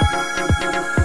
Thank you.